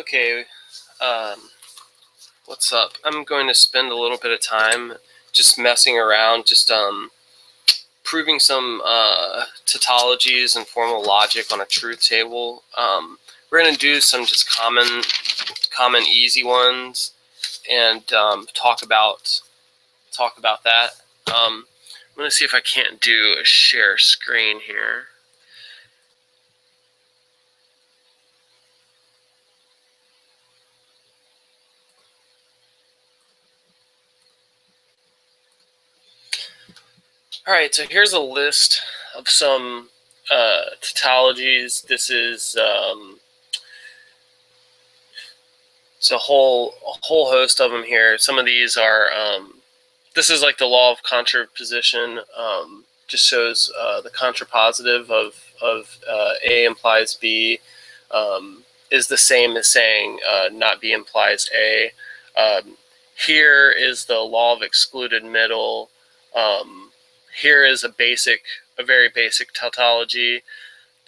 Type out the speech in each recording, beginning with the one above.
Okay, um, what's up? I'm going to spend a little bit of time just messing around, just um, proving some uh, tautologies and formal logic on a truth table. Um, we're going to do some just common, common easy ones, and um, talk about talk about that. Um, I'm going to see if I can't do a share screen here. All right, so here's a list of some uh, tautologies. This is um, a whole a whole host of them here. Some of these are um, this is like the law of contraposition. Um, just shows uh, the contrapositive of of uh, A implies B um, is the same as saying uh, not B implies A. Um, here is the law of excluded middle. Um, here is a basic, a very basic tautology.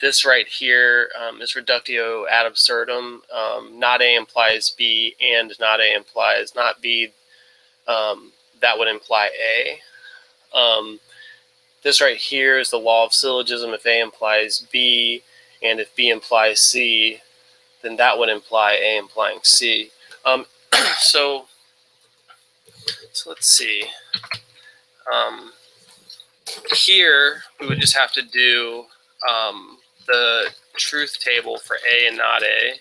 This right here um, is reductio ad absurdum. Um, not A implies B and not A implies not B. Um, that would imply A. Um, this right here is the law of syllogism. If A implies B and if B implies C, then that would imply A implying C. Um, so, so let's see. Um, here we would just have to do um, the truth table for A and not A.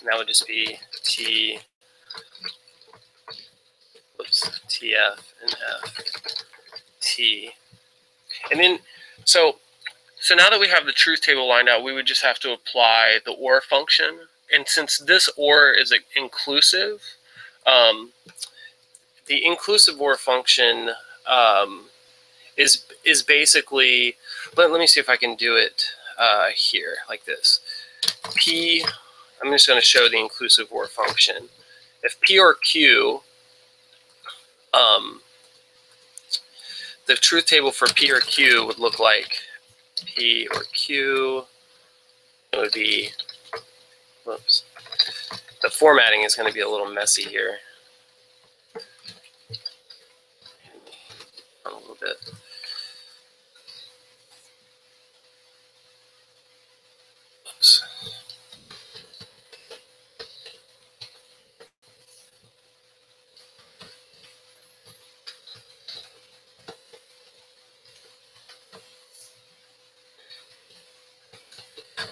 And that would just be T, whoops, TF and F, T. And then, so, so now that we have the truth table lined out, we would just have to apply the OR function. And since this OR is inclusive, um, the inclusive OR function um, is is basically let, let me see if I can do it uh, here like this. P, I'm just going to show the inclusive OR function. If P or Q, um, the truth table for P or Q would look like P or Q. It would be, whoops. The formatting is going to be a little messy here. A little bit.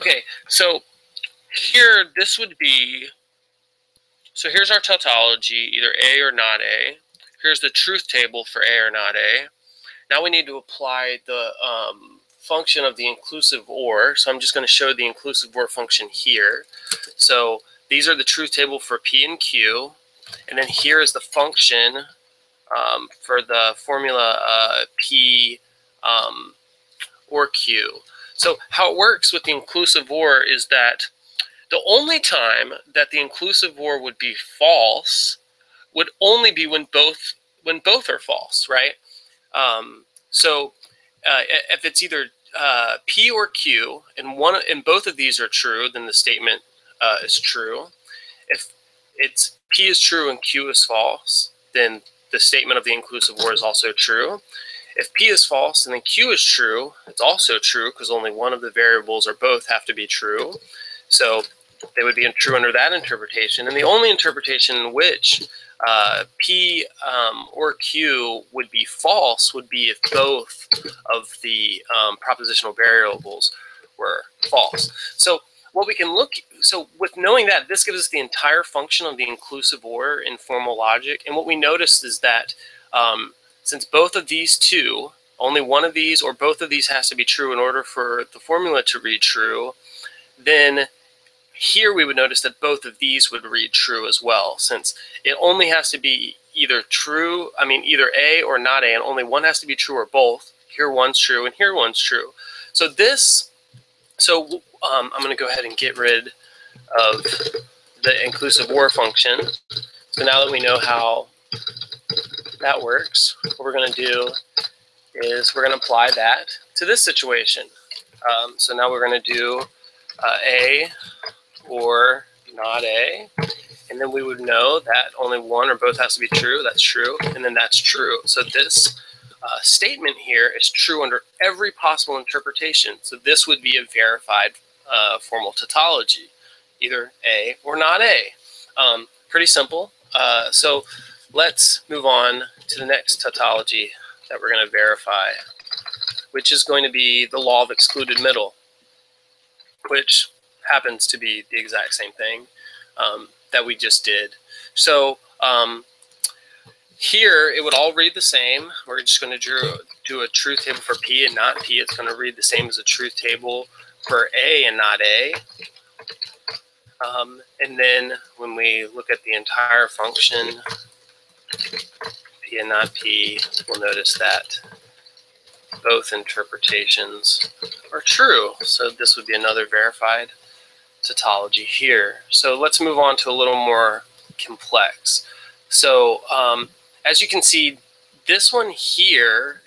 Okay, so here, this would be, so here's our tautology, either A or not A. Here's the truth table for A or not A. Now we need to apply the um, function of the inclusive OR. So I'm just going to show the inclusive OR function here. So these are the truth table for P and Q. And then here is the function um, for the formula uh, P um, or Q. So how it works with the inclusive OR is that the only time that the inclusive OR would be false would only be when both when both are false, right? Um, so uh, if it's either uh, P or Q, and one and both of these are true, then the statement uh, is true. If it's P is true and Q is false, then the statement of the inclusive OR is also true. If P is false and then Q is true, it's also true because only one of the variables or both have to be true. So they would be true under that interpretation. And the only interpretation in which uh, P um, or Q would be false would be if both of the um, propositional variables were false. So what we can look, so with knowing that, this gives us the entire function of the inclusive OR in formal logic. And what we noticed is that um, since both of these two, only one of these or both of these has to be true in order for the formula to read true, then here we would notice that both of these would read true as well, since it only has to be either true, I mean either A or not A, and only one has to be true or both. Here one's true and here one's true. So this, so um, I'm going to go ahead and get rid of the inclusive OR function. So now that we know how that works, what we're going to do is we're going to apply that to this situation. Um, so now we're going to do uh, A or not A. And then we would know that only one or both has to be true. That's true. And then that's true. So this uh, statement here is true under every possible interpretation. So this would be a verified uh, formal tautology, either A or not A. Um, pretty simple. Uh, so let's move on to the next tautology that we're going to verify, which is going to be the law of excluded middle, which happens to be the exact same thing um, that we just did. So um, here, it would all read the same. We're just going to do a truth table for P and not P. It's going to read the same as a truth table for A and not A. Um, and then when we look at the entire function, P and not P, we'll notice that both interpretations are true. So this would be another verified tautology here. So let's move on to a little more complex. So um, as you can see, this one here,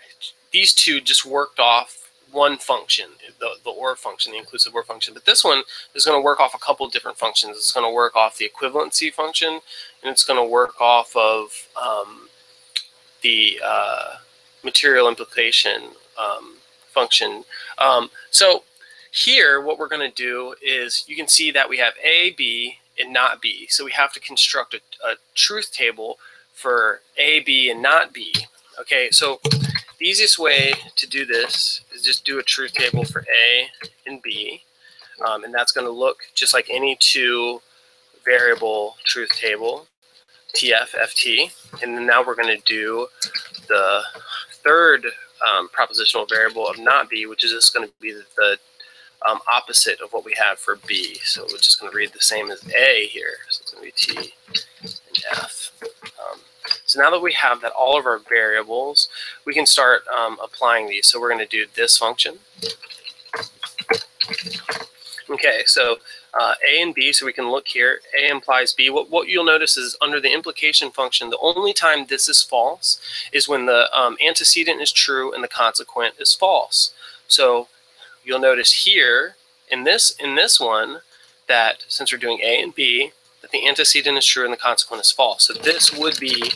these two just worked off one function, the, the OR function, the inclusive OR function. But this one is going to work off a couple different functions. It's going to work off the equivalency function, and it's going to work off of um, the uh, material implication um, function. Um, so here, what we're going to do is you can see that we have A, B, and not B. So we have to construct a, a truth table for A, B, and not B. Okay, so the easiest way to do this is just do a truth table for A and B. Um, and that's going to look just like any two variable truth table, TF, FT. And now we're going to do the third um, propositional variable of not B, which is just going to be the, the um, opposite of what we have for B. So we're just going to read the same as A here. So it's going to be T and F. Um, so now that we have that all of our variables, we can start um, applying these. So we're going to do this function. Okay, so uh, A and B, so we can look here. A implies B. What, what you'll notice is under the implication function, the only time this is false is when the um, antecedent is true and the consequent is false. So you'll notice here in this in this one that since we're doing A and B, that the antecedent is true and the consequent is false. So this would be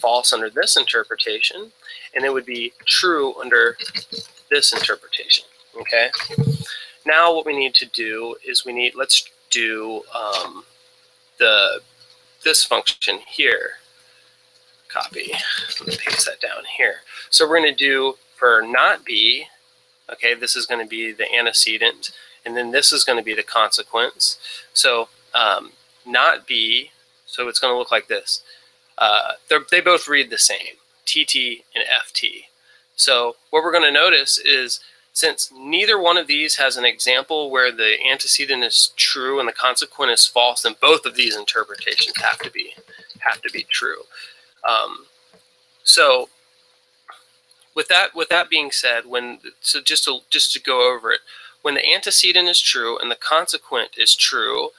false under this interpretation, and it would be true under this interpretation. Okay. Now what we need to do is we need let's do um, the this function here. Copy. Paste that down here. So we're going to do for not B Okay, this is going to be the antecedent, and then this is going to be the consequence. So um, not B, so it's going to look like this. Uh, they both read the same, TT and FT. So what we're going to notice is since neither one of these has an example where the antecedent is true and the consequent is false, then both of these interpretations have to be have to be true. Um, so with that with that being said, when so just to just to go over it, when the antecedent is true and the consequent is true,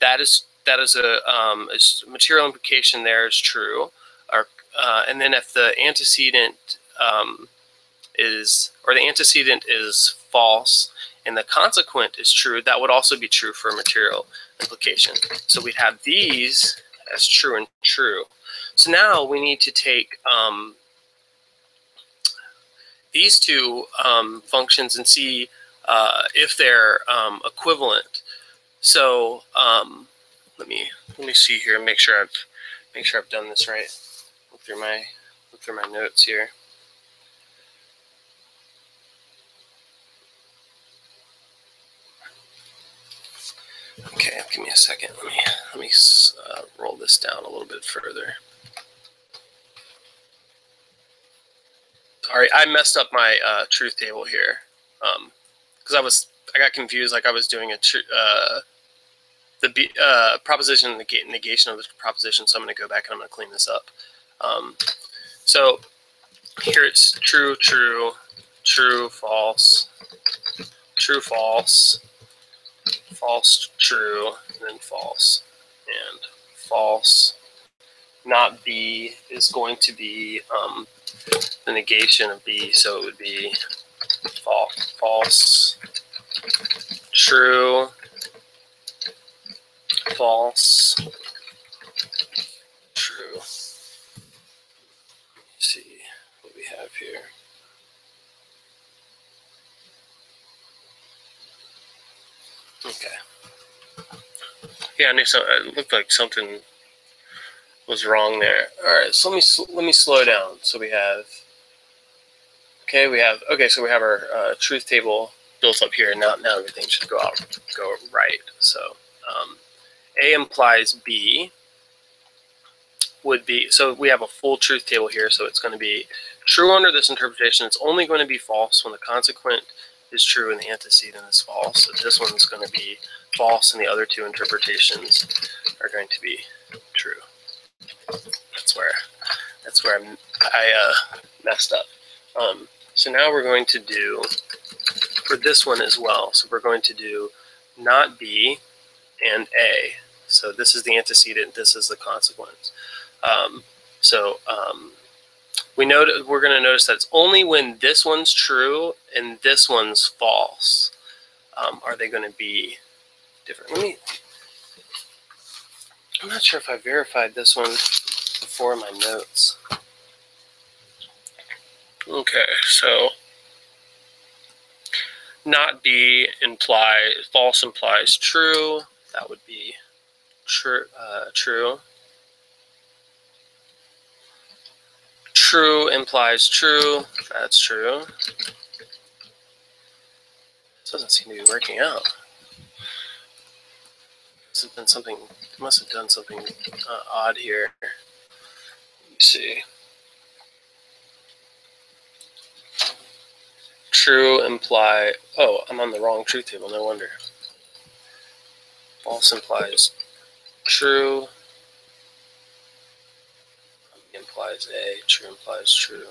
that is that is a um, is material implication there is true, or uh, and then if the antecedent um, is or the antecedent is false and the consequent is true, that would also be true for a material implication. So we'd have these as true and true. So now we need to take um, these two um, functions and see uh, if they're um, equivalent. So um, let me let me see here make sure I've make sure I've done this right. Look through my look through my notes here. Okay, give me a second. Let me let me uh, roll this down a little bit further. Sorry, I messed up my uh, truth table here because um, I was I got confused. Like I was doing a uh, the uh, proposition negation of the proposition. So I'm going to go back and I'm going to clean this up. Um, so here it's true, true, true, false, true, false, false, true, and then false, and false. Not B is going to be um, the negation of B, so it would be false, false true, false, true. Let's see what we have here. Okay. Yeah, I knew so. It looked like something was wrong there. All right, so let me let me slow down. So we have. Okay, we have okay. So we have our uh, truth table built up here. and Now now everything should go out go right. So um, A implies B would be so we have a full truth table here. So it's going to be true under this interpretation. It's only going to be false when the consequent is true and the antecedent is false. So this one is going to be false, and the other two interpretations are going to be true. That's where that's where I'm, i uh, messed up. Um, so now we're going to do for this one as well. So we're going to do not B and A. So this is the antecedent. This is the consequence. Um, so um, we know we're going to notice that it's only when this one's true and this one's false um, are they going to be different. Let me. I'm not sure if I verified this one before my notes. Okay, so not B imply false implies true. That would be true. Uh, true. True implies true. That's true. This doesn't seem to be working out. This has been something, must have done something uh, odd here. Let me see. True imply, oh, I'm on the wrong truth table, no wonder. False implies true. Implies A, true implies true.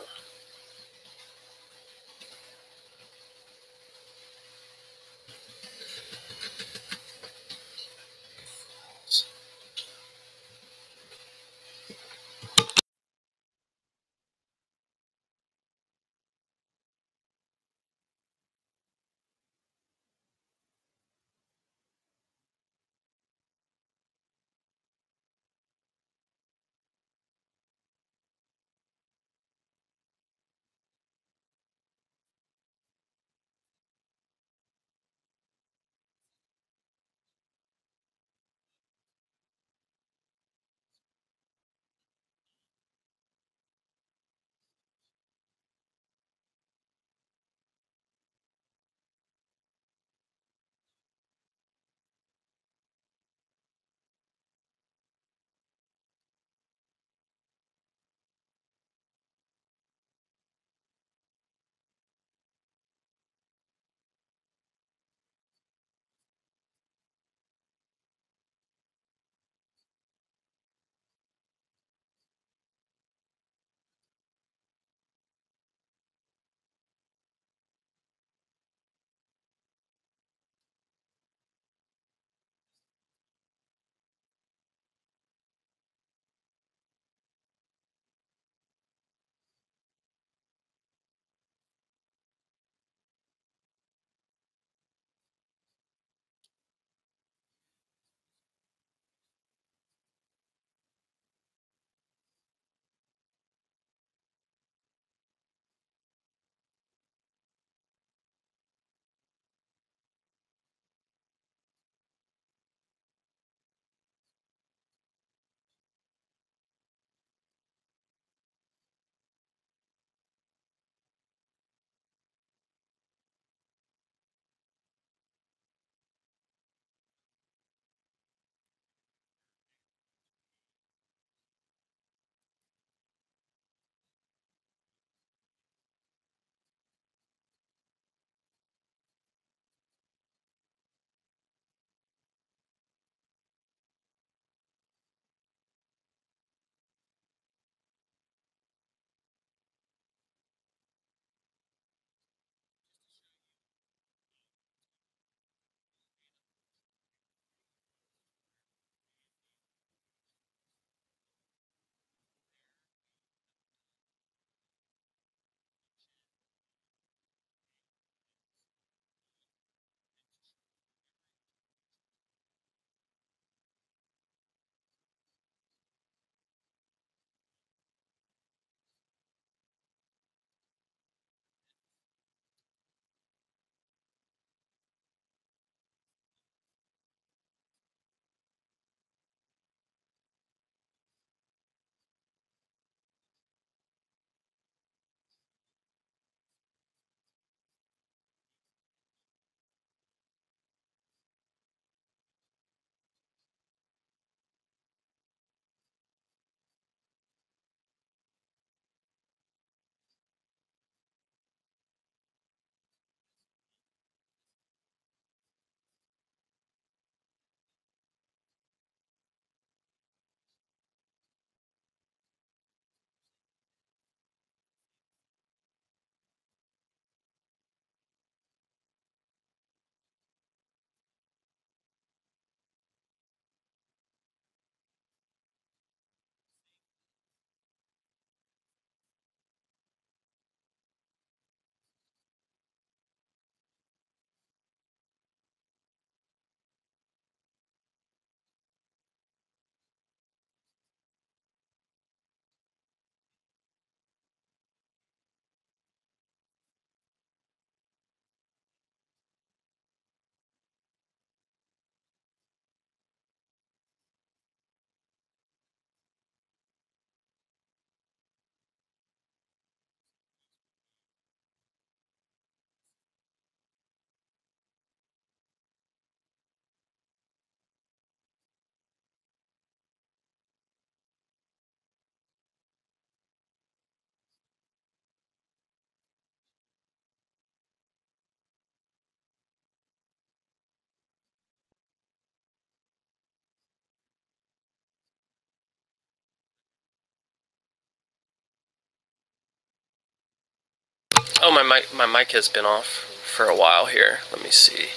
Oh, my mic, my mic has been off for a while here. Let me see.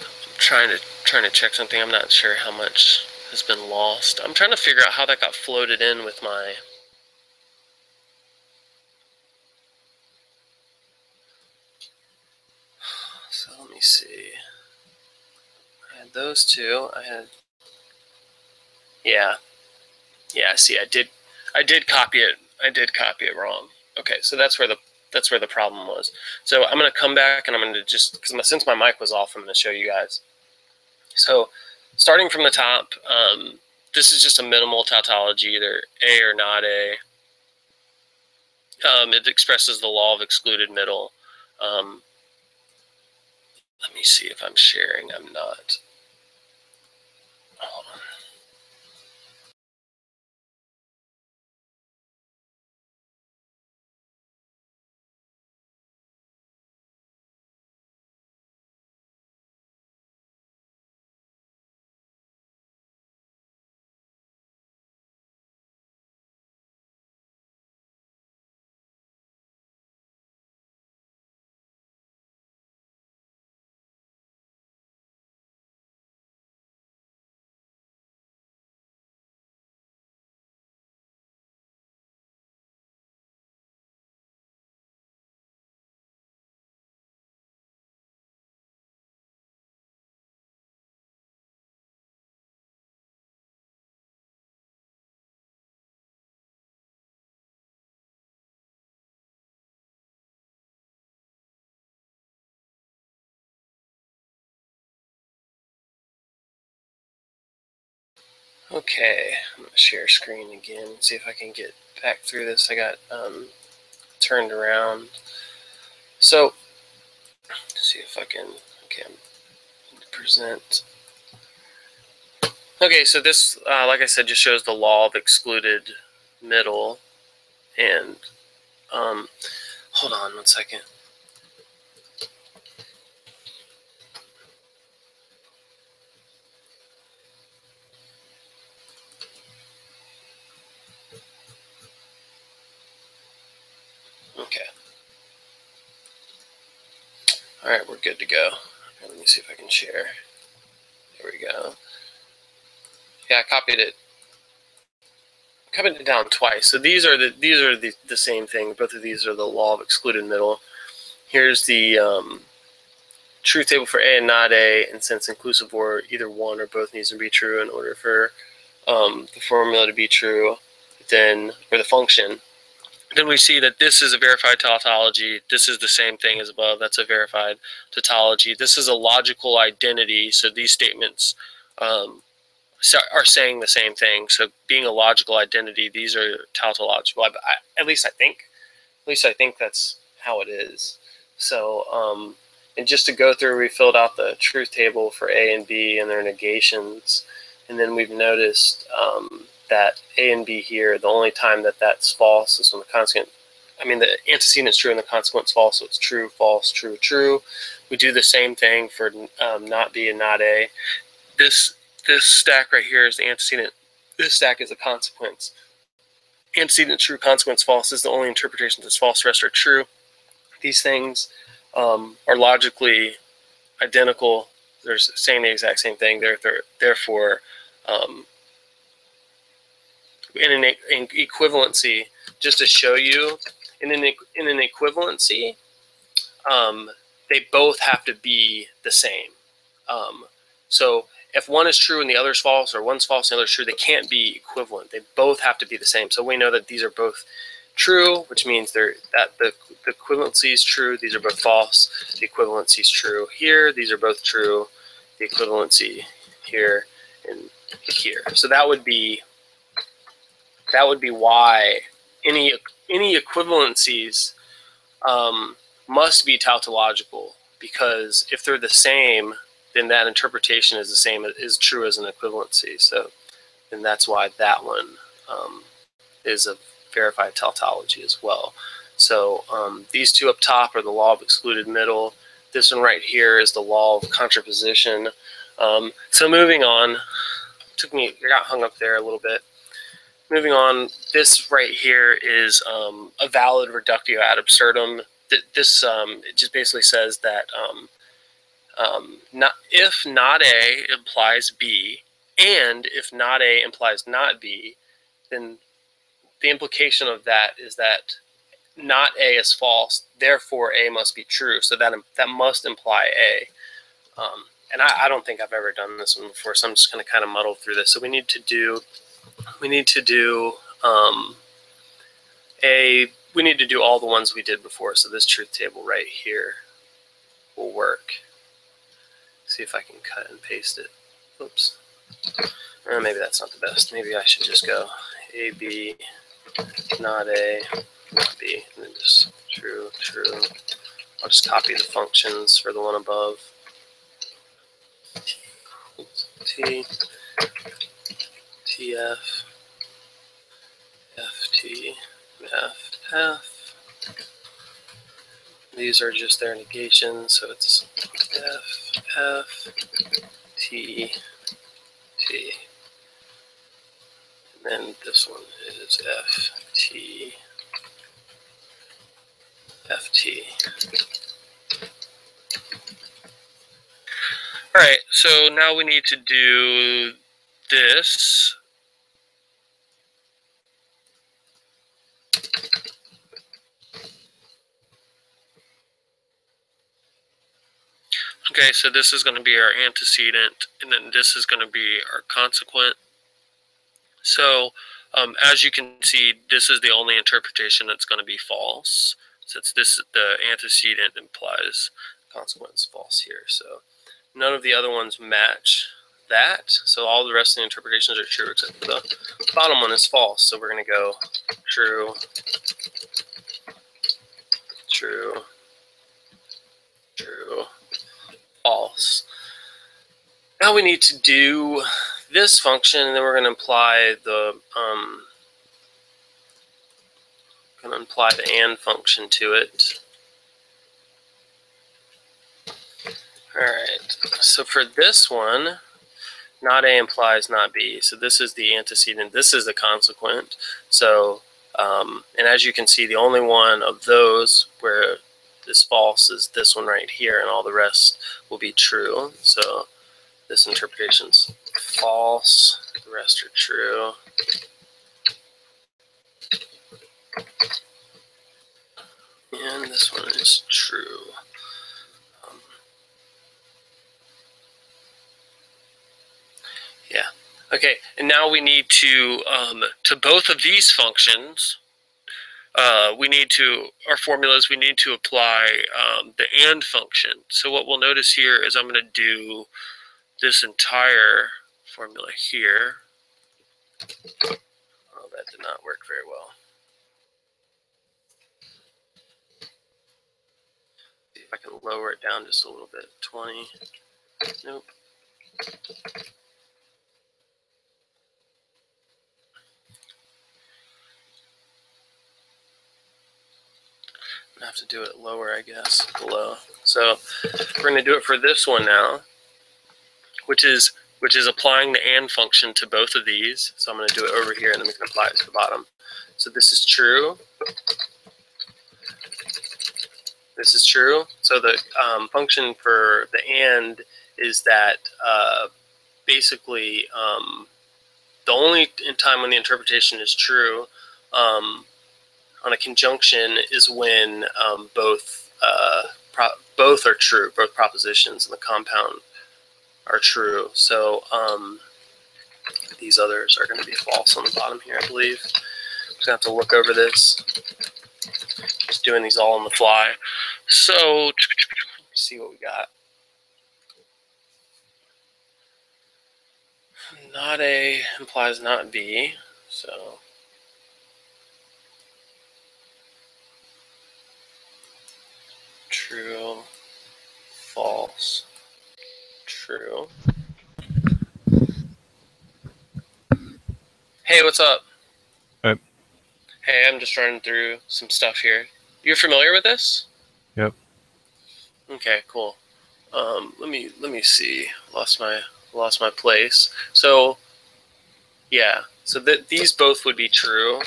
I'm trying to trying to check something. I'm not sure how much has been lost. I'm trying to figure out how that got floated in with my So let me see. I had those two. I had Yeah. Yeah, see I did I did copy it. I did copy it wrong. Okay, so that's where the that's where the problem was. So I'm going to come back and I'm going to just because since my mic was off, I'm going to show you guys. So starting from the top, um, this is just a minimal tautology, either A or not A. Um, it expresses the law of excluded middle. Um, let me see if I'm sharing. I'm not. Hold Okay, I'm gonna share screen again. See if I can get back through this. I got um, turned around. So, see if I can. Okay, present. Okay, so this, uh, like I said, just shows the law of excluded middle. And um, hold on one second. Okay. All right, we're good to go. Let me see if I can share. There we go. Yeah, I copied it. Copied it down twice. So these are the these are the, the same thing. Both of these are the law of excluded middle. Here's the um, truth table for A and not A, and since inclusive or either one or both needs to be true in order for um, the formula to be true, then or the function then we see that this is a verified tautology. This is the same thing as above. That's a verified tautology. This is a logical identity. So these statements um, are saying the same thing. So being a logical identity, these are tautological. I, I, at least I think. At least I think that's how it is. So, um, and just to go through, we filled out the truth table for A and B and their negations. And then we've noticed um, that A and B here, the only time that that's false is when the consequent, I mean, the antecedent is true and the consequent's false, so it's true, false, true, true. We do the same thing for um, not B and not A. This this stack right here is the antecedent. This stack is a consequence. Antecedent true, consequence false is the only interpretation that's false. Rest are true. These things um, are logically identical. They're saying the exact same thing. Therefore um, in an in equivalency, just to show you, in an in an equivalency, um, they both have to be the same. Um, so if one is true and the other is false, or one's false and the other is true, they can't be equivalent. They both have to be the same. So we know that these are both true, which means they're that the, the equivalency is true. These are both false. The equivalency is true here. These are both true. The equivalency here and here. So that would be that would be why any any equivalencies um, must be tautological because if they're the same, then that interpretation is the same is true as an equivalency. So, and that's why that one um, is a verified tautology as well. So um, these two up top are the law of excluded middle. This one right here is the law of contraposition. Um, so moving on, took me I got hung up there a little bit moving on, this right here is um, a valid reductio ad absurdum. th this um, it just basically says that um, um, not if not A implies B, and if not A implies not B, then the implication of that is that not A is false, therefore A must be true. So that that must imply A. Um, and I, I, don't think I've ever done this one before, so I'm just going to kind of muddle through this. So we need to do, we need to do um, a, we need to do all the ones we did before. So this truth table right here will work. See if I can cut and paste it. Oops. Or maybe that's not the best. Maybe I should just go A, B, not A, not B, and then just true, true. I'll just copy the functions for the one above. T, TF, FT, F, F. These are just their negations, so it's F, F, T, T. And then this one is F, T, F, T. All right, so now we need to do this. Okay, so this is going to be our antecedent, and then this is going to be our consequent. So um, as you can see, this is the only interpretation that's going to be false, since this the antecedent implies consequence false here. So none of the other ones match that. So all the rest of the interpretations are true except the bottom one is false. So we're going to go true, true, false. Now we need to do this function, and then we're going to apply the um, going to apply the and function to it. All right, so for this one, not A implies not B. So this is the antecedent, this is the consequent. So, um, and as you can see, the only one of those where this false is this one right here, and all the rest will be true. So this interpretation's false, the rest are true. And this one is true. Um, yeah. Okay, and now we need to, um, to both of these functions, uh, we need to, our formulas, we need to apply um, the AND function. So what we'll notice here is I'm going to do this entire formula here. Oh, that did not work very well. See if I can lower it down just a little bit. 20. Nope. Have to do it lower, I guess, below. So we're going to do it for this one now which is which is applying the and function to both of these. So I'm going to do it over here, and then we can apply it to the bottom. So this is true. This is true. So the um, function for the and is that uh, basically um, the only time when the interpretation is true um, on a conjunction is when um, both uh, both are true, both propositions in the compound are true. So um, these others are going to be false on the bottom here, I believe. I'm just going to have to look over this. Just doing these all on the fly. So see what we got. Not A implies not B, so true, false true. Hey, what's up? Hey. Hey, I'm just running through some stuff here. You're familiar with this? Yep. Okay, cool. Um, let me let me see. Lost my lost my place. So, yeah. So that these both would be true.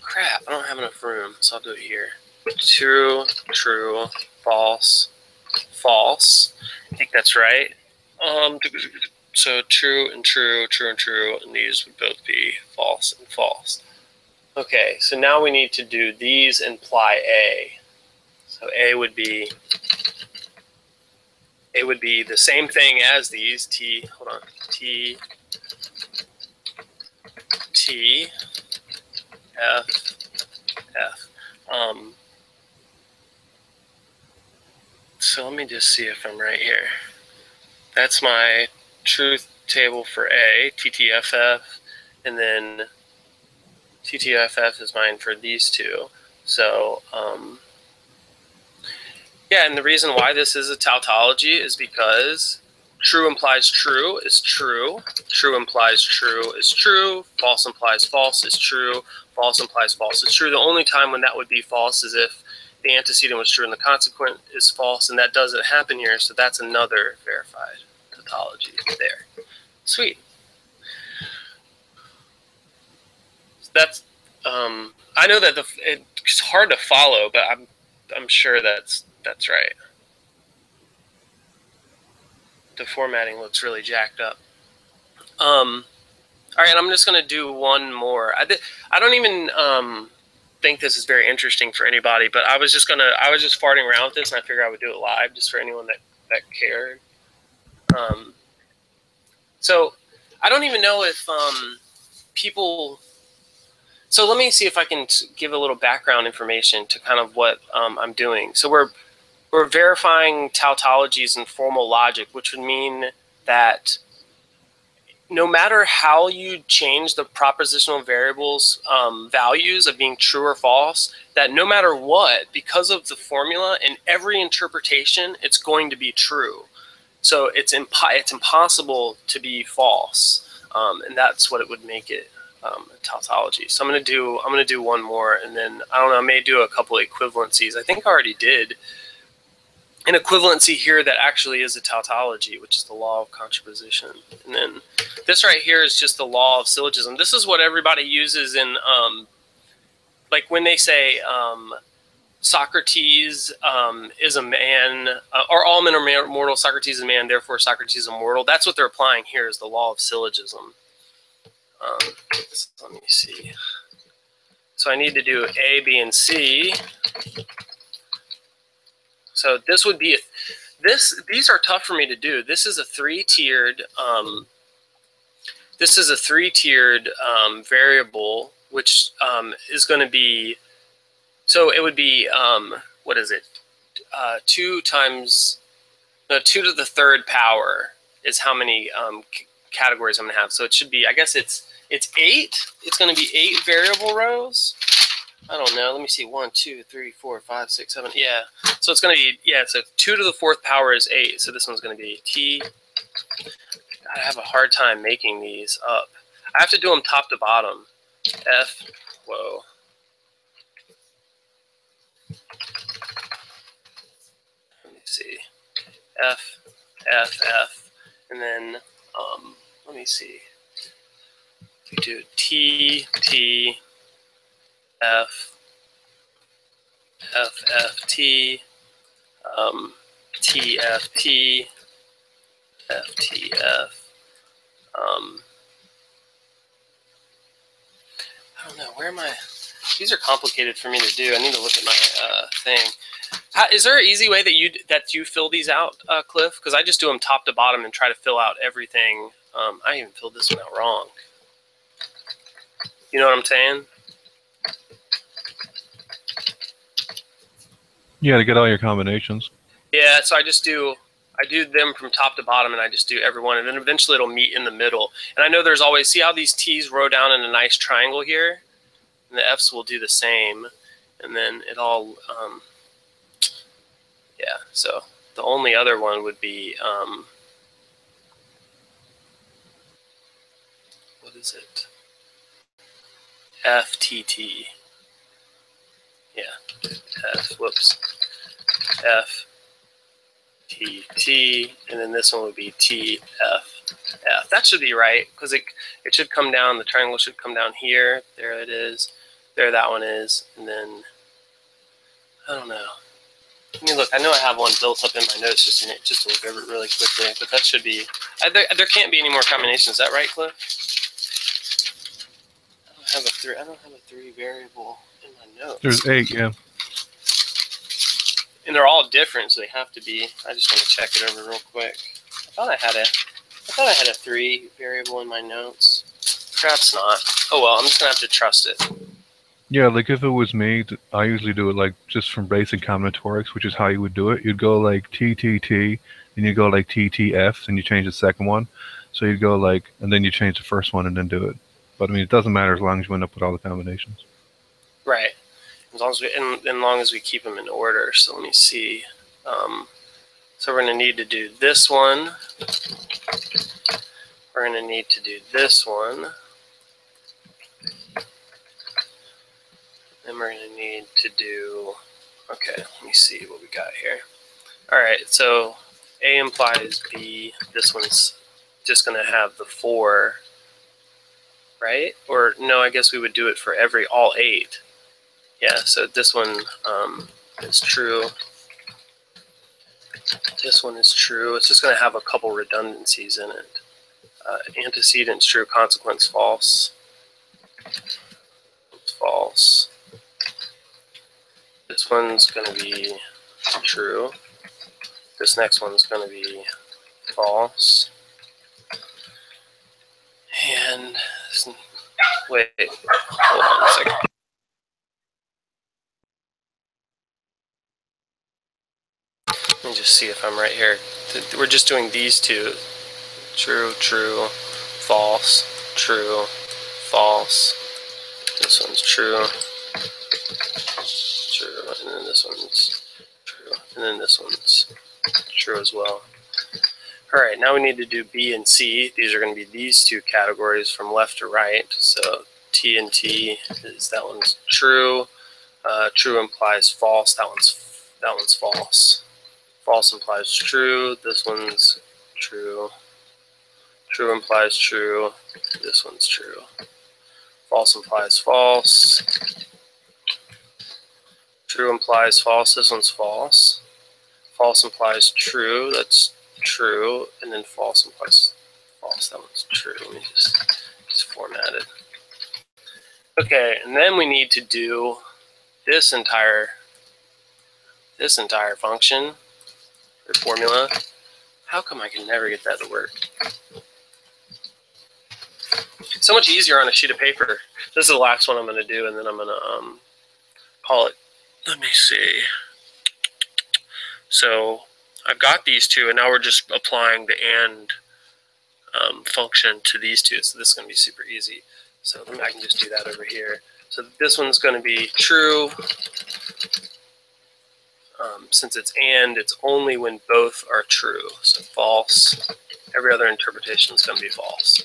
crap, I don't have enough room, so I'll do it here. True, true, false, false. I think that's right. Um, so true and true, true and true, and these would both be false and false. Okay, so now we need to do these imply A. So A would be A would be the same thing as these. T hold on. T T F F. Um, so let me just see if I'm right here. That's my truth table for A, TTFF, and then TTFF is mine for these two. So, um, yeah, and the reason why this is a tautology is because true implies true is true, true implies true is true, false implies false is true, false implies false is true. The only time when that would be false is if the antecedent was true and the consequent is false, and that doesn't happen here, so that's another verified tautology there. Sweet. That's um, I know that the it's hard to follow, but I'm I'm sure that's that's right. The formatting looks really jacked up. Um, all right, I'm just gonna do one more. I I don't even um, think this is very interesting for anybody, but I was just gonna I was just farting around with this, and I figured I would do it live just for anyone that that cared. Um, so I don't even know if um, people. So let me see if I can give a little background information to kind of what um, I'm doing. So we're we're verifying tautologies and formal logic, which would mean that no matter how you change the propositional variables um, values of being true or false, that no matter what, because of the formula in every interpretation, it's going to be true. So it's impo- it's impossible to be false, um, and that's what it would make it um, a tautology. So I'm gonna do I'm gonna do one more, and then I don't know I may do a couple equivalencies. I think I already did an equivalency here that actually is a tautology, which is the law of contraposition. And then this right here is just the law of syllogism. This is what everybody uses in, um, like when they say um, Socrates um, is a man, uh, or all men are mortal, Socrates is a man, therefore Socrates is immortal. That's what they're applying here is the law of syllogism. Um, let me see. So I need to do A, B, and C. So this would be, a, this, these are tough for me to do. This is a three-tiered, um, this is a three-tiered um, variable, which um, is going to be so it would be, um, what is it? Uh, 2 times, no, 2 to the third power is how many um, categories I'm going to have. So it should be, I guess it's it's 8. It's going to be 8 variable rows. I don't know. Let me see. One, two, three, four, five, six, seven. Yeah. So it's going to be, yeah, so 2 to the fourth power is 8. So this one's going to be T. I have a hard time making these up. I have to do them top to bottom. F. Whoa. Let me see, F, F, F, and then um, let me see. We do T, T, F, F, F, T, um, T, F, T, F, T, F. Um, I don't know, where am I? These are complicated for me to do. I need to look at my uh, thing. How, is there an easy way that you that you fill these out, uh, Cliff? Because I just do them top to bottom and try to fill out everything. Um, I even filled this one out wrong. You know what I'm saying? Yeah, to get all your combinations. Yeah, so I just do I do them from top to bottom, and I just do every one, and then eventually it'll meet in the middle. And I know there's always see how these T's row down in a nice triangle here, and the F's will do the same, and then it all um, yeah, so the only other one would be, um, what is it? FTT. Yeah, F, whoops. F, T, T, and then this one would be T, F, F. That should be right, because it, it should come down, the triangle should come down here. There it is. there that one is, and then I don't know. I mean, look. I know I have one built up in my notes just to, just to look over it really quickly, but that should be. I, there, there can't be any more combinations. Is that right, Cliff? I don't have a three. I don't have a three variable in my notes. There's eight, yeah. and they're all different, so they have to be. I just want to check it over real quick. I thought I had a. I thought I had a three variable in my notes. Perhaps not. Oh well, I'm just gonna have to trust it. Yeah, like if it was me, I usually do it like just from basic combinatorics, which is how you would do it. You'd go like TTT, and you go like TTF, and you change the second one. So you'd go like, and then you change the first one and then do it. But I mean, it doesn't matter as long as you end up with all the combinations. Right. As long as we, and, and long as we keep them in order. So let me see. Um, so we're going to need to do this one. We're going to need to do this one. Then we're going to need to do. Okay, let me see what we got here. All right, so A implies B. This one's just going to have the four, right? Or no, I guess we would do it for every all eight. Yeah, so this one um, is true. This one is true. It's just going to have a couple redundancies in it. Uh, antecedent's true, consequence false. It's false. This one's going to be true. This next one's going to be false. And wait, hold on a second. Let me just see if I'm right here. We're just doing these two. True, true, false, true, false. This one's true. True, and then this one's true, and then this one's true as well. All right, now we need to do B and C. These are going to be these two categories from left to right. So T and T is that one's true. Uh, true implies false. That one's that one's false. False implies true. This one's true. True implies true. This one's true. False implies false. True implies false. This one's false. False implies true. That's true. And then false implies false. That one's true. Let me just, just format it. Okay, and then we need to do this entire this entire function or formula. How come I can never get that to work? It's so much easier on a sheet of paper. This is the last one I'm going to do, and then I'm going to um, call it. Let me see. So I've got these two, and now we're just applying the and um, function to these two. So this is going to be super easy. So I can just do that over here. So this one's going to be true. Um, since it's and, it's only when both are true. So false. Every other interpretation is going to be false.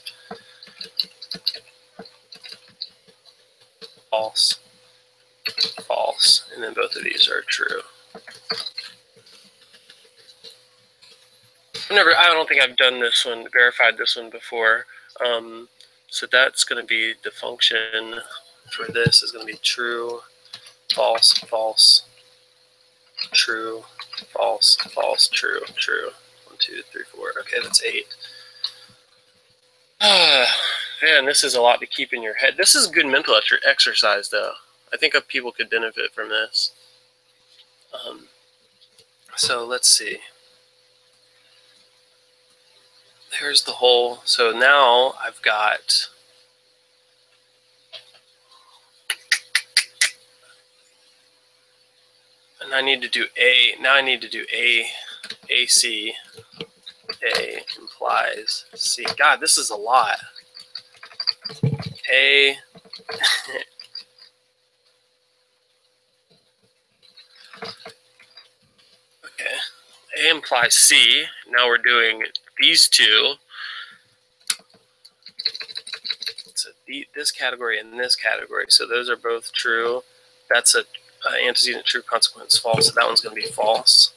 False. False. And then both of these are true. I've never, I don't think I've done this one, verified this one before. Um, so that's going to be the function for this is going to be true, false, false, true, false, false, true, true. One, two, three, four. Okay, that's eight. Man, this is a lot to keep in your head. This is good mental exercise, though. I think uh, people could benefit from this. Um, so let's see. There's the whole. So now I've got. And I need to do A. Now I need to do A. AC. A implies C. God, this is a lot. A. okay. A implies C. Now we're doing these two. So the, this category and this category. So those are both true. That's a antecedent true consequence false. So that one's going to be false.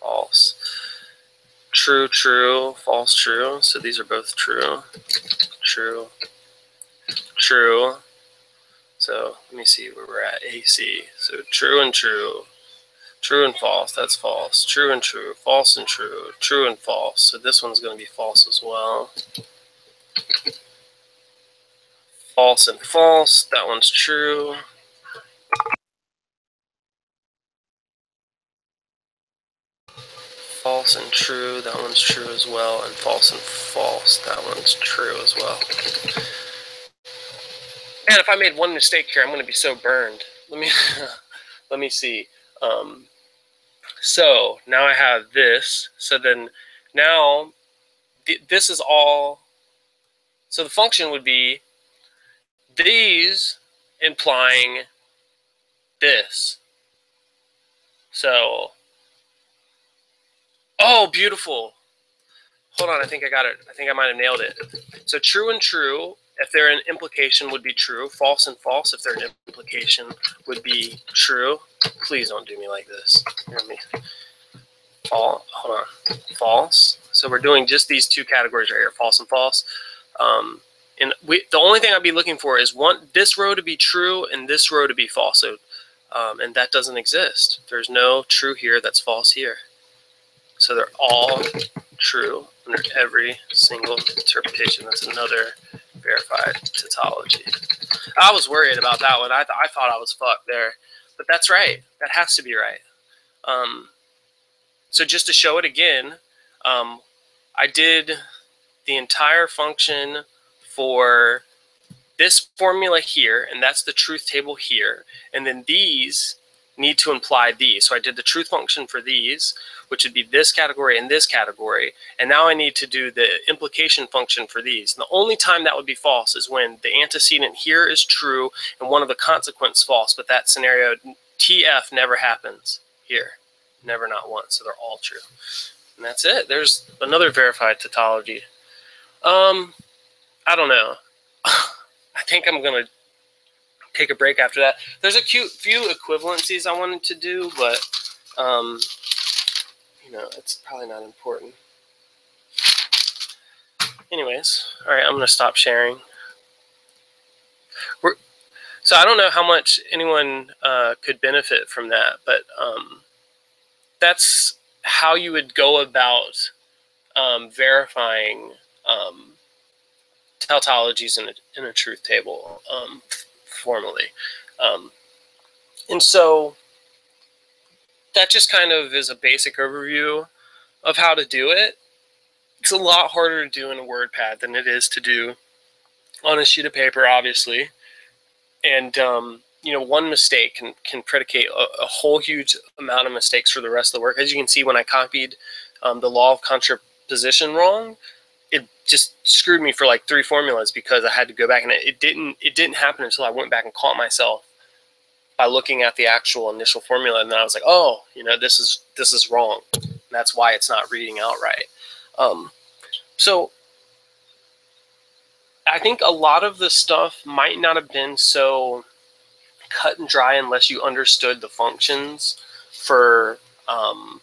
False. True, true, false, true. So these are both true. True. True. So let me see where we're at. AC. So true and true. True and false. That's false. True and true. False and true. True and false. So this one's going to be false as well. False and false. That one's true. false and true, that one's true as well, and false and false, that one's true as well. Man, if I made one mistake here, I'm going to be so burned. Let me let me see. Um, so now I have this. So then now th this is all. So the function would be these implying this. So Oh, beautiful. Hold on, I think I got it. I think I might have nailed it. So true and true, if they're an implication, would be true. False and false, if they're an implication, would be true. Please don't do me like this. Hear me. Fall, hold on. False. So we're doing just these two categories right here, false and false. Um, and we, the only thing I'd be looking for is one this row to be true and this row to be false. So, um, and that doesn't exist. There's no true here that's false here. So they're all true under every single interpretation. That's another verified tautology. I was worried about that one. I, th I thought I was fucked there. But that's right. That has to be right. Um, so just to show it again, um, I did the entire function for this formula here, and that's the truth table here. And then these need to imply these. So I did the truth function for these, which would be this category and this category. And now I need to do the implication function for these. And the only time that would be false is when the antecedent here is true and one of the consequence false. But that scenario, TF never happens here. Never, not once. So they're all true. And that's it. There's another verified tautology. Um, I don't know. I think I'm going to take a break after that. There's a cute few equivalencies I wanted to do, but um, you know, it's probably not important. Anyways, all right, I'm to stop sharing. We're, so I don't know how much anyone uh, could benefit from that, but um, that's how you would go about um, verifying um, tautologies in a, in a truth table um, formally. Um, and so that just kind of is a basic overview of how to do it. It's a lot harder to do in a WordPad than it is to do on a sheet of paper, obviously. And um, you know, one mistake can can predicate a, a, whole huge amount of mistakes for the rest of the work. As you can see, when I copied um, the law of contraposition wrong, just screwed me for like three formulas because I had to go back and it, it didn't it didn't happen until I went back and caught myself by looking at the actual initial formula, and then I was like, oh, you know, this is this is wrong. That's why it's not reading out right. Um, so I think a lot of the stuff might not have been so cut and dry unless you understood the functions for um,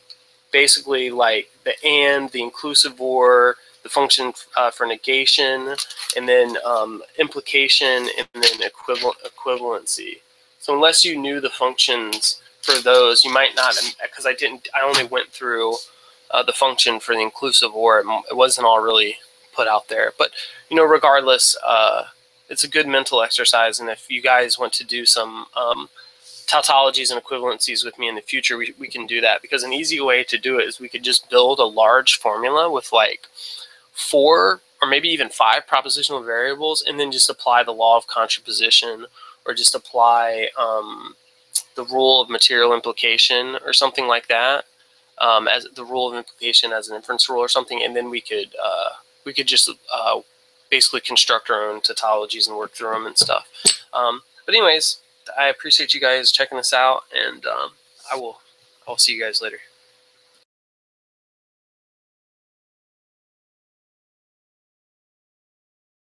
basically like the and, the inclusive or, the function uh, for negation, and then um, implication, and then equivalent equivalency. So unless you knew the functions for those, you might not, because I didn't, I only went through uh, the function for the inclusive or it, it, wasn't all really put out there. But, you know, regardless, uh, it's a good mental exercise. And if you guys want to do some um, tautologies and equivalencies with me in the future, we, we can do that. Because an easy way to do it is we could just build a large formula with like four or maybe even five propositional variables and then just apply the law of contraposition or just apply um, the rule of material implication or something like that um, as the rule of implication as an inference rule or something, and then we could uh, we could just uh, basically construct our own tautologies and work through them and stuff. Um, but anyways, I appreciate you guys checking this out, and um, I will I'll see you guys later.